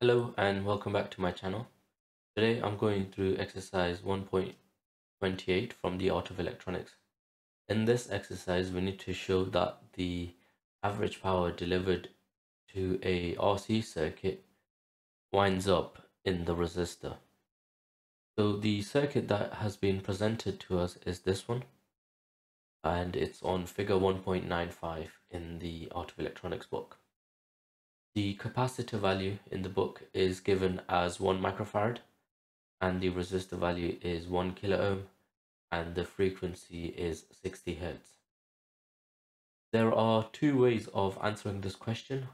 Hello and welcome back to my channel. Today I'm going through exercise 1.28 from the Art of Electronics. In this exercise we need to show that the average power delivered to a RC circuit winds up in the resistor. So the circuit that has been presented to us is this one and it's on figure 1.95 in the Art of Electronics book. The capacitor value in the book is given as 1 microfarad and the resistor value is 1 kilo ohm and the frequency is 60 hertz. There are two ways of answering this question.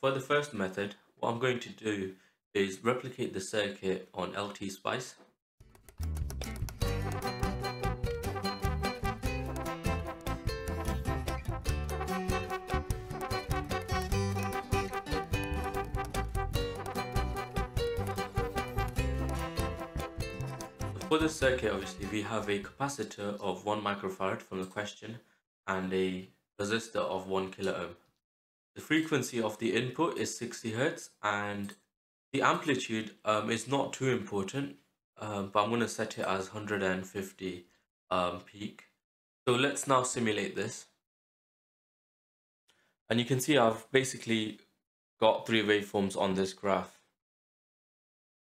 For the first method, what I'm going to do is replicate the circuit on LT Spice For this circuit, obviously, we have a capacitor of 1 microfarad from the question and a resistor of 1 kilo ohm. The frequency of the input is 60 hertz and the amplitude um, is not too important, um, but I'm going to set it as 150 um, peak. So let's now simulate this. And you can see I've basically got three waveforms on this graph.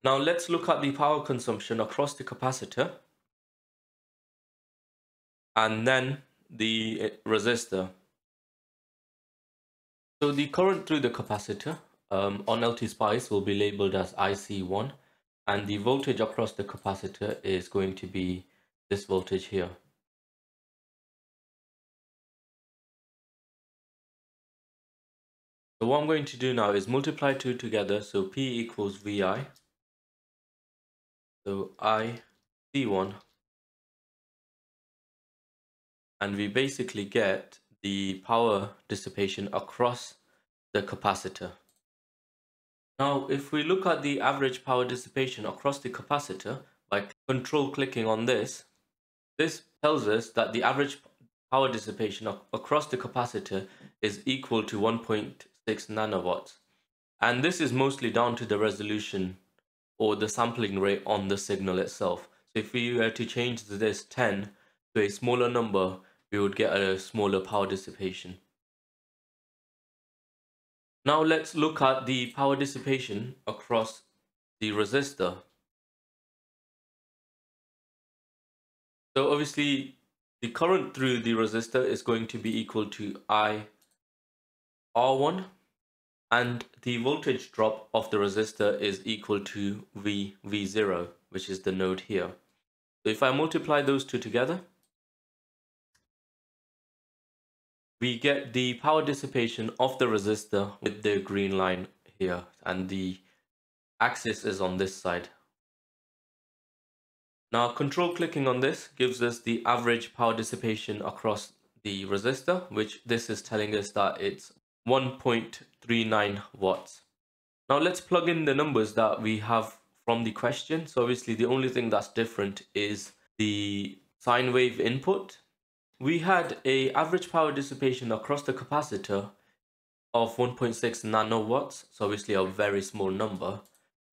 Now let's look at the power consumption across the capacitor and then the eh, resistor. So the current through the capacitor um, on LT Spice will be labeled as IC1 and the voltage across the capacitor is going to be this voltage here. So what I'm going to do now is multiply two together so P equals VI so I C1 and we basically get the power dissipation across the capacitor. Now if we look at the average power dissipation across the capacitor by control clicking on this, this tells us that the average power dissipation across the capacitor is equal to 1.6 nanowatts. And this is mostly down to the resolution or the sampling rate on the signal itself. So if we were to change this 10 to a smaller number, we would get a smaller power dissipation. Now let's look at the power dissipation across the resistor. So obviously the current through the resistor is going to be equal to I R1 and the voltage drop of the resistor is equal to V V0 which is the node here. So if I multiply those two together we get the power dissipation of the resistor with the green line here and the axis is on this side. Now control clicking on this gives us the average power dissipation across the resistor which this is telling us that it's 1.39 watts. Now let's plug in the numbers that we have from the question. So obviously the only thing that's different is the sine wave input. We had a average power dissipation across the capacitor of 1.6 nanowatts, so obviously a very small number.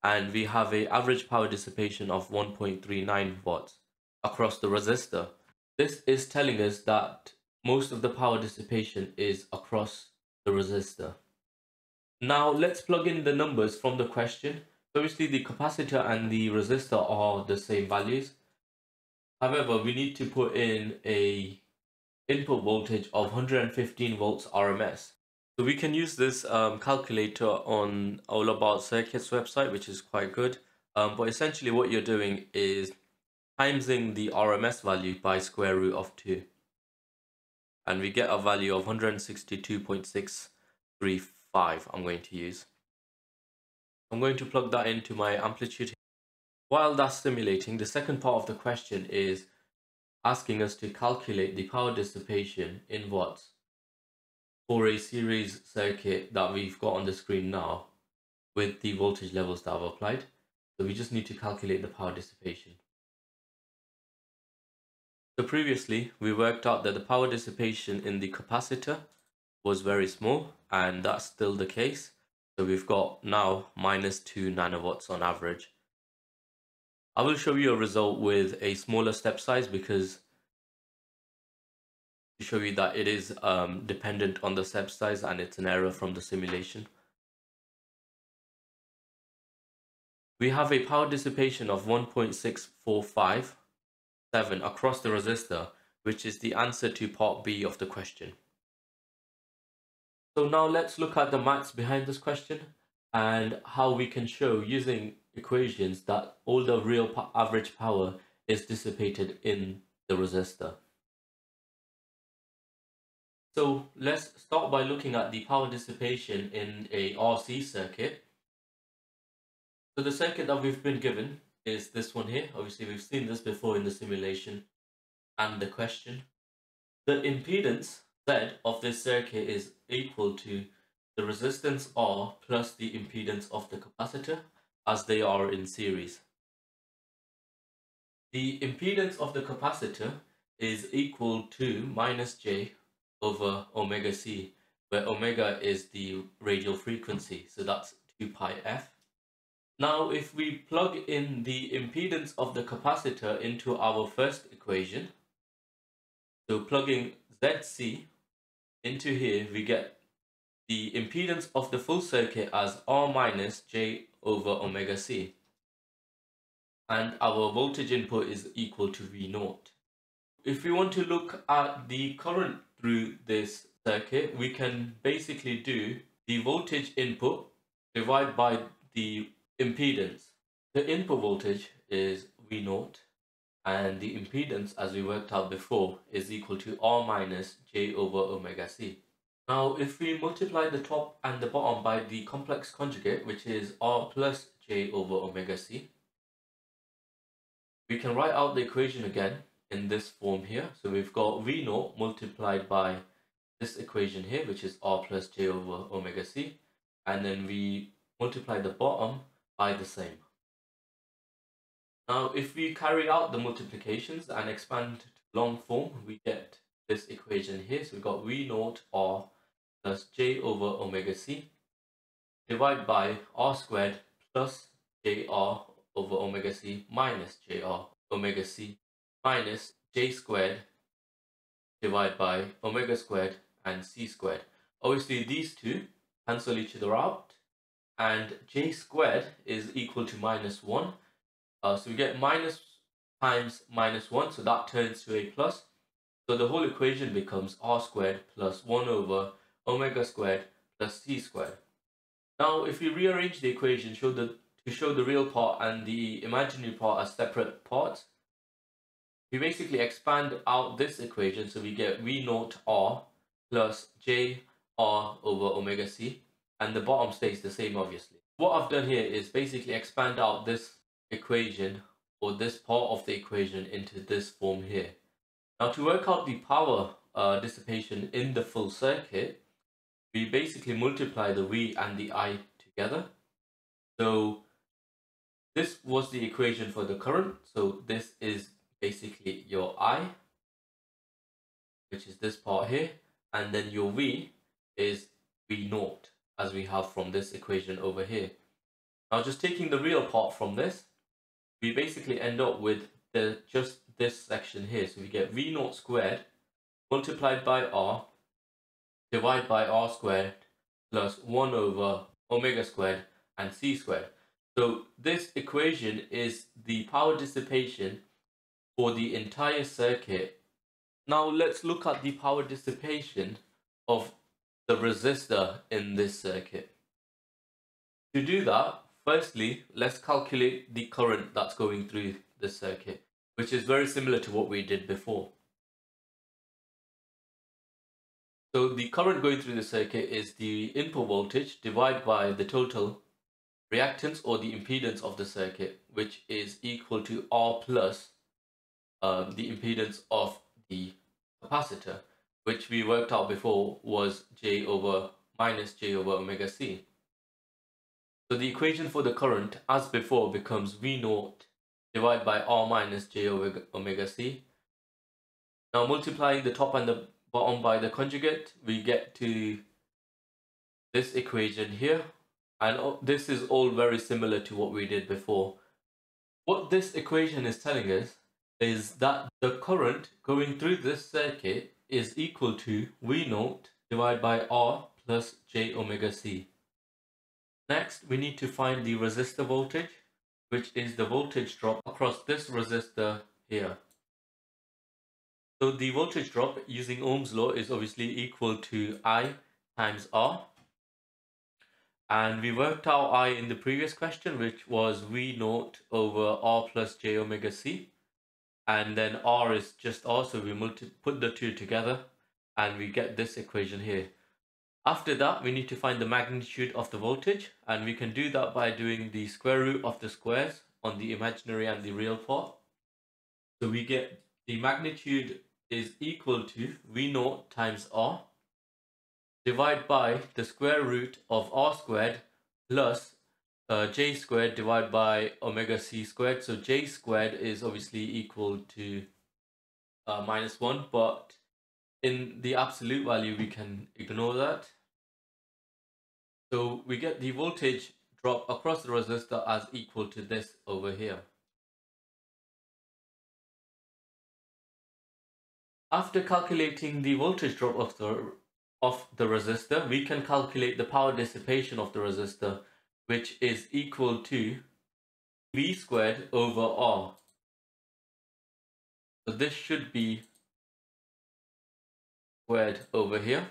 And we have a average power dissipation of 1.39 watts across the resistor. This is telling us that most of the power dissipation is across the resistor. Now let's plug in the numbers from the question. Obviously the capacitor and the resistor are the same values. However, we need to put in a input voltage of 115 volts RMS. So we can use this um, calculator on All About Circuits website, which is quite good. Um, but essentially what you're doing is timesing the RMS value by square root of 2 and we get a value of 162.635 I'm going to use. I'm going to plug that into my amplitude. While that's simulating, the second part of the question is asking us to calculate the power dissipation in watts for a series circuit that we've got on the screen now with the voltage levels that I've applied. So we just need to calculate the power dissipation. So previously we worked out that the power dissipation in the capacitor was very small and that's still the case. So we've got now minus 2 nanowatts on average. I will show you a result with a smaller step size because to show you that it is um, dependent on the step size and it's an error from the simulation. We have a power dissipation of 1.6457 across the resistor, which is the answer to part B of the question. So now let's look at the maths behind this question and how we can show using equations that all the real average power is dissipated in the resistor. So let's start by looking at the power dissipation in a RC circuit. So the circuit that we've been given is this one here. Obviously we've seen this before in the simulation and the question. The impedance Z of this circuit is equal to the resistance R plus the impedance of the capacitor as they are in series. The impedance of the capacitor is equal to minus J over omega C, where omega is the radial frequency, so that's 2 pi f. Now, if we plug in the impedance of the capacitor into our first equation, so plugging ZC into here, we get the impedance of the full circuit as R minus J over omega C. And our voltage input is equal to V naught. If we want to look at the current through this circuit, we can basically do the voltage input divided by the impedance. The input voltage is V naught and the impedance as we worked out before is equal to R minus J over omega C. Now if we multiply the top and the bottom by the complex conjugate which is R plus J over omega C, we can write out the equation again in this form here. So we've got V naught multiplied by this equation here which is R plus J over omega C and then we multiply the bottom by the same. Now, if we carry out the multiplications and expand to long form, we get this equation here. So we've got V naught R plus J over omega C divided by R squared plus JR over omega C minus JR omega C minus J squared divided by omega squared and C squared. Obviously, these two cancel each other out and J squared is equal to minus 1 uh, so we get minus times minus 1, so that turns to a plus. So the whole equation becomes r squared plus 1 over omega squared plus c squared. Now, if we rearrange the equation show the, to show the real part and the imaginary part as separate parts, we basically expand out this equation, so we get v naught r plus j r over omega c, and the bottom stays the same, obviously. What I've done here is basically expand out this equation or this part of the equation into this form here. Now to work out the power uh, dissipation in the full circuit, we basically multiply the V and the I together. So this was the equation for the current. So this is basically your I, which is this part here. And then your V is V naught, as we have from this equation over here. Now just taking the real part from this, we basically end up with the just this section here. So we get V naught squared multiplied by R divided by R squared plus 1 over omega squared and C squared. So this equation is the power dissipation for the entire circuit. Now let's look at the power dissipation of the resistor in this circuit. To do that, Firstly, let's calculate the current that's going through the circuit, which is very similar to what we did before. So the current going through the circuit is the input voltage divided by the total reactance or the impedance of the circuit, which is equal to R plus um, the impedance of the capacitor, which we worked out before was J over minus J over omega C. So the equation for the current, as before, becomes V naught divided by R minus J over omega C. Now multiplying the top and the bottom by the conjugate, we get to this equation here, And this is all very similar to what we did before. What this equation is telling us is that the current going through this circuit is equal to V naught divided by R plus J omega C. Next, we need to find the resistor voltage, which is the voltage drop across this resistor here. So the voltage drop using Ohm's law is obviously equal to I times R. And we worked out I in the previous question, which was V naught over R plus J omega C. And then R is just R, so we multi put the two together and we get this equation here. After that, we need to find the magnitude of the voltage and we can do that by doing the square root of the squares on the imaginary and the real part. So we get the magnitude is equal to V naught times R divided by the square root of R squared plus uh, J squared divided by omega C squared. So J squared is obviously equal to uh, minus 1, but in the absolute value, we can ignore that. So we get the voltage drop across the resistor as equal to this over here. After calculating the voltage drop of the, of the resistor, we can calculate the power dissipation of the resistor, which is equal to V squared over R. So this should be squared over here.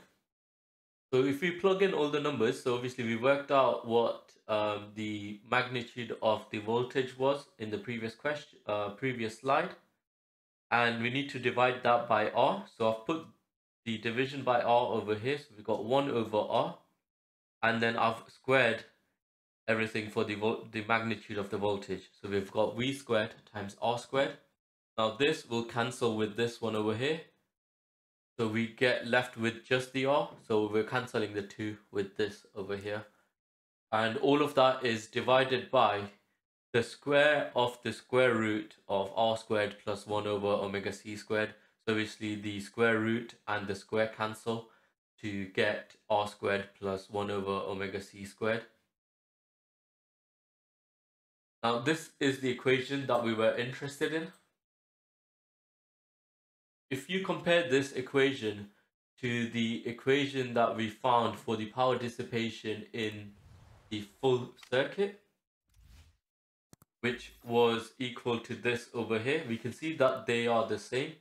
So if we plug in all the numbers, so obviously we worked out what um, the magnitude of the voltage was in the previous question, uh, previous slide and we need to divide that by r so I've put the division by r over here so we've got 1 over r and then I've squared everything for the the magnitude of the voltage. So we've got v squared times r squared. Now this will cancel with this one over here. So we get left with just the r. So we're cancelling the 2 with this over here. And all of that is divided by the square of the square root of r squared plus 1 over omega c squared. So obviously the square root and the square cancel to get r squared plus 1 over omega c squared. Now this is the equation that we were interested in. If you compare this equation to the equation that we found for the power dissipation in the full circuit, which was equal to this over here. We can see that they are the same.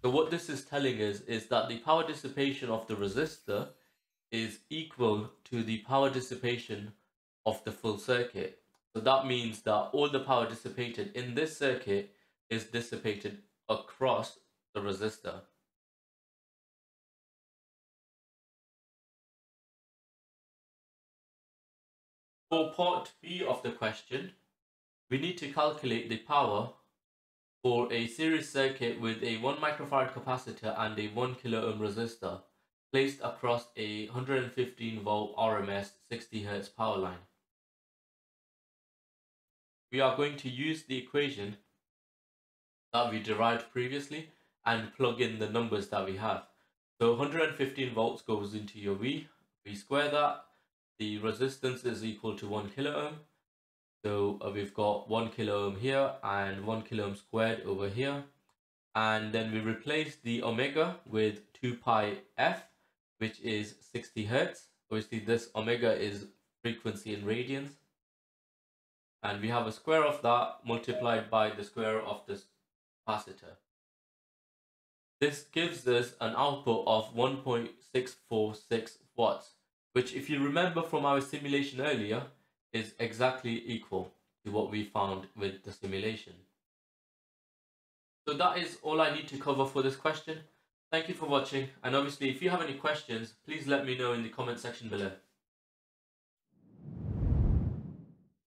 So what this is telling us is that the power dissipation of the resistor is equal to the power dissipation of the full circuit. So that means that all the power dissipated in this circuit is dissipated across the resistor. For part B of the question, we need to calculate the power for a series circuit with a 1 microfarad capacitor and a 1 kilo ohm resistor placed across a 115 volt RMS 60 Hz power line. We are going to use the equation that we derived previously and plug in the numbers that we have. So 115 volts goes into your V, we square that, the resistance is equal to 1 kilo ohm, so uh, we've got one kilo ohm here and one kilo ohm squared over here. And then we replace the omega with 2 pi f, which is 60 hertz. Obviously this omega is frequency in radians. And we have a square of that multiplied by the square of this capacitor. This gives us an output of 1.646 watts, which if you remember from our simulation earlier, is exactly equal to what we found with the simulation. So that is all I need to cover for this question. Thank you for watching and obviously if you have any questions please let me know in the comment section below.